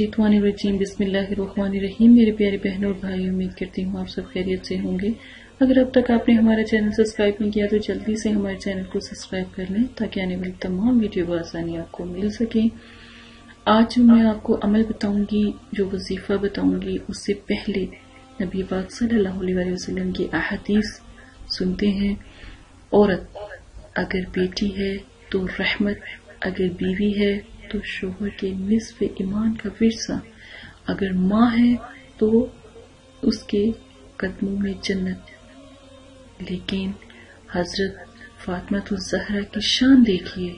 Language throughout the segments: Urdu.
شیطان الرجیم بسم اللہ الرحمن الرحیم۔ میرے پیارے بہنوں اور بھائی امید کرتی ہوں آپ سب خیریت سے ہوں گے۔ اگر اب تک آپ نے ہمارا چینل سبسکرائب نہیں کیا تو جلدی سے ہمارے چینل کو سبسکرائب کر لیں تاکہ آنے والی تمام ویڈیو آسانی آپ کو مل سکے آج میں آپ کو عمل بتاؤں گی، جو وظیفہ بتاؤں گی، اس سے پہلے نبی پاک صلی اللہ علیہ وسلم کی احادیث سنتے ہیں۔ عورت اگر بیٹی ہے تو رحمت، اگر بیوی ہے تو شوہر کے نصف ایمان کا ورثہ۔ اگر ماں ہے تو اس کے قدموں میں جنت۔ لیکن حضرت فاطمہ الزہرا کی شان دیکھیے،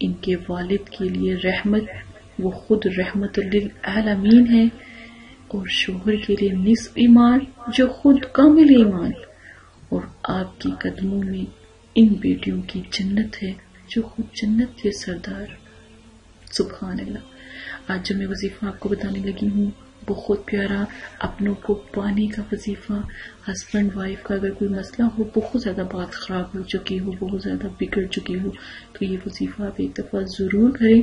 ان کے والد کے لیے رحمت، وہ خود رحمت للعالمین ہے، اور شوہر کے لیے نصف ایمان، جو خود کامل ایمان۔ اور آپ کی قدموں میں ان بیٹیوں کی جنت ہے، جو خود جنت کے سردار۔ سبحان اللہ۔ آج جو میں وظیفہ آپ کو بتانے لگی ہوں، بہت پیارا اپنوں کو پانے کا وظیفہ ہسبینڈ وائف کا اگر کوئی مسئلہ ہو، بہت زیادہ بات خراب ہو چکی ہو، بہت زیادہ بگڑ چکی ہو، تو یہ وظیفہ آپ ایک دفعہ ضرور کریں۔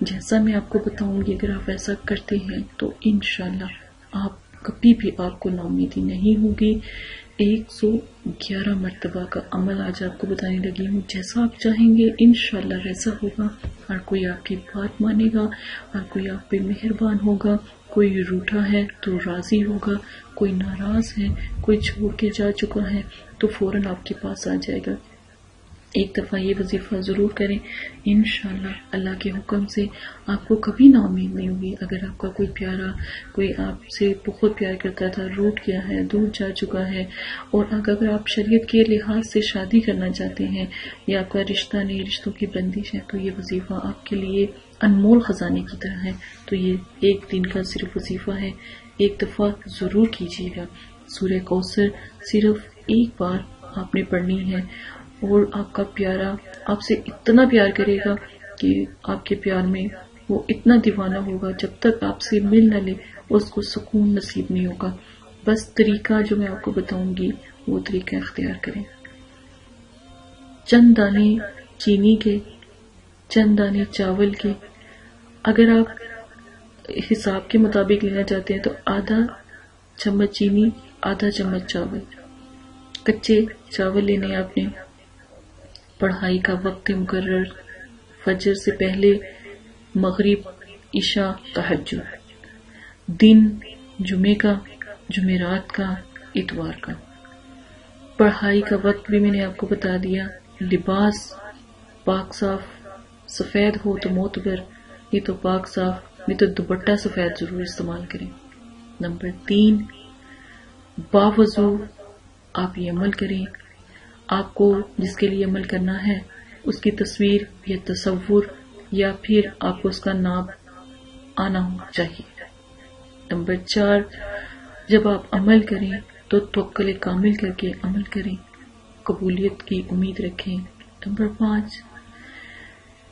جیسا میں آپ کو بتاؤں گی، اگر آپ ایسا کرتے ہیں، تو انشاءاللہ آپ کبھی بھی آپ کو نامیدی نہیں ہوگی۔ ایک سو گیارہ مرتبہ کا عمل آج آپ کو بتانے لگی ہوں۔ جیسا آپ چاہیں گے، انشاءاللہ ویسا ہوگا۔ ہر کوئی آپ کی بات مانے گا، ہر کوئی آپ پہ مہربان ہوگا۔ کوئی روٹا ہے تو راضی ہوگا، کوئی ناراض ہے، کوئی چھوڑ کے جا چکا ہے تو فوراً آپ کے پاس آ جائے گا۔ ایک دفعہ یہ وظیفہ ضرور کریں۔ انشاءاللہ اللہ کے حکم سے آپ کو کبھی نا امید نہیں ہوگی۔ اگر آپ کا کوئی پیارا، کوئی آپ سے بہت پیار کرتا تھا، روٹ کیا ہے، دور جا چکا ہے، اور اگر آپ شریعت کے لحاظ سے شادی کرنا چاہتے ہیں یا آپ کا رشتہ نہیں، رشتوں کی بندش ہے، تو یہ وظیفہ آپ کے لیے انمول خزانے کی طرح ہے۔ تو یہ ایک دن کا صرف وظیفہ ہے۔ ایک دفعہ ضرور کیجیے گا۔ سورہ کوثر صرف ایک بار آپ نے پڑھنی ہے۔ اور آپ کا پیارا آپ سے اتنا پیار کرے گا کہ آپ کے پیار میں وہ اتنا دیوانہ ہوگا جب تک آپ سے مل نہ لے اس کو سکون نصیب نہیں ہوگا۔ بس طریقہ جو میں آپ کو بتاؤں گی، وہ طریقہ اختیار کریں۔ چند دانے چینی کے، چند دانے چاول کے۔ اگر آپ حساب کے مطابق لینا چاہتے ہیں تو آدھا چمچ چینی، آدھا چمچ چاول۔ کچے چاول لینے آپ نے۔ پڑھائی کا وقت مقرر، فجر سے پہلے مغرب، عشاء تحجد دن جمعے کا جمعرات کا، اتوار کا۔ پڑھائی کا وقت بھی میں نے آپ کو بتا دیا۔ لباس پاک صاف، سفید ہو تو موتبر یہ تو پاک صاف، نہیں تو دوپٹہ سفید ضرور استعمال کریں۔ نمبر تین، باوضو آپ یہ عمل کریں۔ آپ کو جس کے لیے عمل کرنا ہے، اس کی تصویر یا تصور، یا پھر آپ کو اس کا نام آنا چاہیے۔ نمبر چار، جب آپ عمل کریں تو توکل کامل کر کے عمل کریں، قبولیت کی امید رکھیں۔ نمبر پانچ،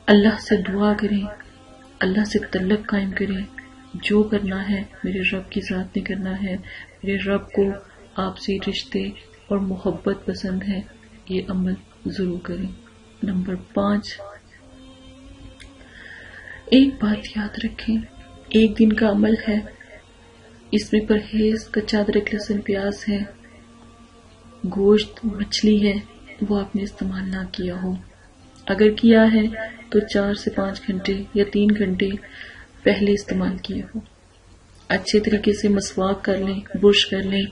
اللہ سے دعا کریں، اللہ سے تعلق قائم کریں۔ جو کرنا ہے، میرے رب کی ذات نے کرنا ہے۔ میرے رب کو آپ سے رشتے اور محبت پسند ہے۔ یہ عمل ضرور کریں۔ نمبر پانچ۔ ایک بات یاد رکھیں، ایک دن کا عمل ہے۔ اس میں پرہیز کچا ادرک لہسن، پیاز ہے گوشت، مچھلی ہے وہ آپ نے استعمال نہ کیا ہو۔ اگر کیا ہے، تو چار سے پانچ گھنٹے یا تین گھنٹے پہلے استعمال کیا ہو۔ اچھے طریقے سے مسواک کر لیں، برش کر لیں،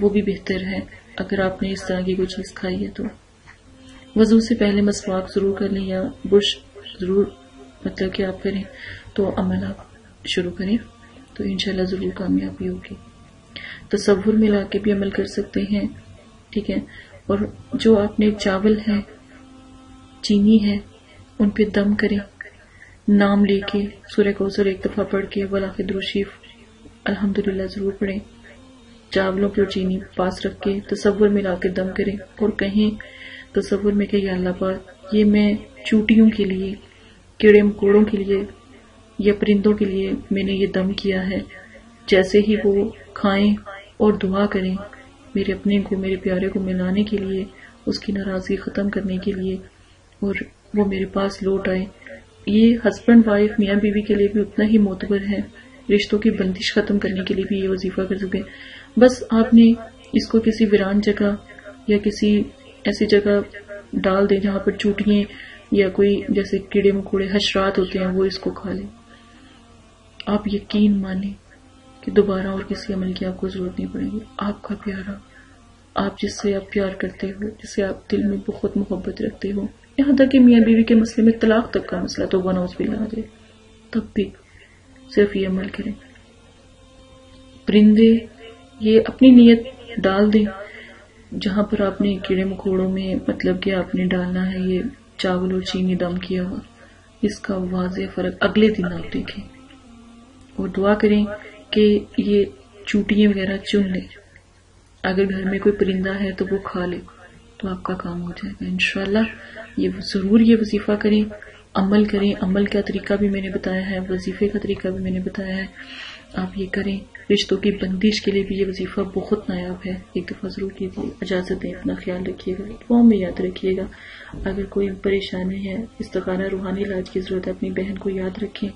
وہ بھی بہتر ہے۔ اگر آپ نے اس طرح کی کوئی چیز کھائی ہے تو۔ وضو سے پہلے مسواک ضرور کر لیں یا برش ضرور مطلب کہ آپ کریں تو عمل آپ شروع کریں تو انشاءاللہ ضرور کامیابی ہوگی۔ تصور میں لا کے بھی عمل کر سکتے ہیں، ٹھیک ہے؟ اور جو آپ نے چاول ہے چینی ہے ان پہ دم کریں۔ نام لے کے سورہ کو سر ایک دفعہ پڑھ کے ولاق دروشیف الحمدللہ ضرور پڑھیں۔ چاولوں کی اور چینی پاس رکھ کے تصور میں لا کے دم کریں اور کہیں تصور میں کہ یا اللہ پاک، یہ میں چوٹیوں کے لیے، کیڑے مکوڑوں کے لیے یا پرندوں کے لیے میں نے یہ دم کیا ہے۔ جیسے ہی وہ کھائیں اور دعا کریں میرے اپنے کو، میرے پیارے کو ملانے کے لیے، اس کی ناراضگی ختم کرنے کے لیے اور وہ میرے پاس لوٹ آئے۔ یہ ہسبینڈ وائف میاں بیوی کے لیے بھی اتنا ہی معتبر ہے۔ رشتوں کی بندش ختم کرنے کے لیے بھی یہ وظیفہ کر سکتے ہیں بس آپ نے اس کو کسی ویران جگہ یا کسی ایسی جگہ ڈال دیں جہاں پر چوٹیاں یا کوئی جیسے کیڑے مکوڑے حشرات ہوتے ہیں، وہ اس کو کھا لیں۔ آپ یقین مانیں کہ دوبارہ اور کسی عمل کی آپ کو ضرورت نہیں پڑے گی۔ آپ کا پیارا، آپ جس سے آپ پیار کرتے ہو، جس سے آپ دل میں بہت محبت رکھتے ہو۔ یہاں تک کہ میاں بیوی کے مسئلے میں طلاق تک کا مسئلہ تو بنوز بھی لا جائے تب بھی صرف یہ عمل کریں۔ پرندے یہ اپنی نیت ڈال دیں۔ جہاں پر آپ نے کیڑے مکوڑوں میں مطلب کہ آپ نے ڈالنا ہے، یہ چاول اور چینی دم کیا ہوا۔ اس کا واضح فرق اگلے دن آپ دیکھیں۔ اور دعا کریں کہ یہ چوٹیاں وغیرہ چن لے اگر گھر میں کوئی پرندہ ہے تو وہ کھا لے، تو آپ کا کام ہو جائے گا۔ انشاءاللہ یہ ضرور یہ وظیفہ کریں۔ عمل کریں۔ عمل کا طریقہ بھی میں نے بتایا ہے، وظیفے کا طریقہ بھی میں نے بتایا ہے۔ آپ یہ کریں۔ رشتوں کی بندش کے لیے بھی یہ وظیفہ بہت نایاب ہے۔ ایک دفعہ ضرور کیجیے، اجازت دیں، اپنا خیال رکھیے گا دعا میں یاد رکھیے گا۔ اگر کوئی پریشانی ہے استقانہ روحانی علاج کی ضرورت ہے، اپنی بہن کو یاد رکھیں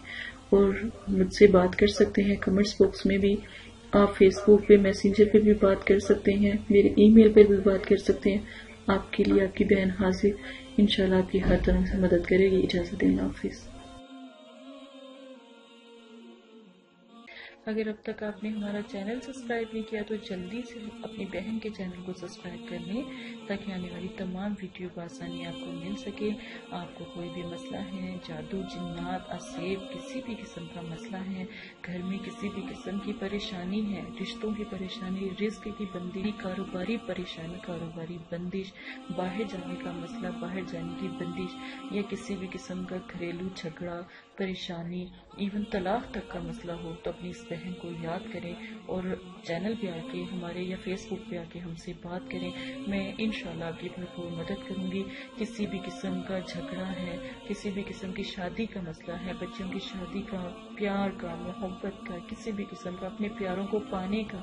اور مجھ سے بات کر سکتے ہیں۔ کمنٹس باکس میں بھی آپ فیس بک پہ، میسنجر پہ بھی بات کر سکتے ہیں، میرے ای میل پہ بھی بات کر سکتے ہیں۔ آپ کے لیے، آپ کی بہن حاضر انشاءاللہ آپ کی ہر طرح سے مدد کرے گی۔ اجازت اللہ حافظ۔ اگر اب تک آپ نے ہمارا چینل سبسکرائب نہیں کیا تو جلدی سے اپنی بہن کے چینل کو سبسکرائب کر لیں تاکہ آنے والی تمام ویڈیو بآسانی آپ کو مل سکے۔ آپ کو کوئی بھی مسئلہ ہے، جادو، جنات اسیب کسی بھی قسم کا مسئلہ ہے، گھر میں کسی بھی قسم کی پریشانی ہے، رشتوں کی پریشانی، رزق کی بندی، کاروباری پریشانی، کاروباری بندش، باہر جانے کا مسئلہ، باہر جانے کی بندش یا کسی بھی قسم کا گھریلو جھگڑا، پریشانی ایون طلاق تک کا مسئلہ ہو تو اپنی اس بہن کو یاد کریں اور چینل پہ آ کے ہمارے یا فیس بک پہ آ کے ہم سے بات کریں، میں انشاءاللہ آپ کی بھرپور مدد کروں گی۔ کسی بھی قسم کا جھگڑا ہے، کسی بھی قسم کی شادی کا مسئلہ ہے، بچوں کی شادی کا، پیار کا، محبت کا، کسی بھی قسم کا، اپنے پیاروں کو پانے کا،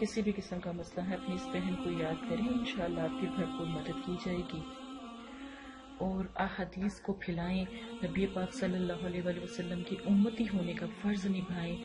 کسی بھی قسم کا مسئلہ ہے، اپنی اس بہن کو یاد کریں، انشاءاللہ آپ کی بھرپور مدد کی جائے گی۔ اور احادیث کو پھیلائیں، نبی پاک صلی اللہ علیہ وسلم کی امتی ہونے کا فرض نبھائیں۔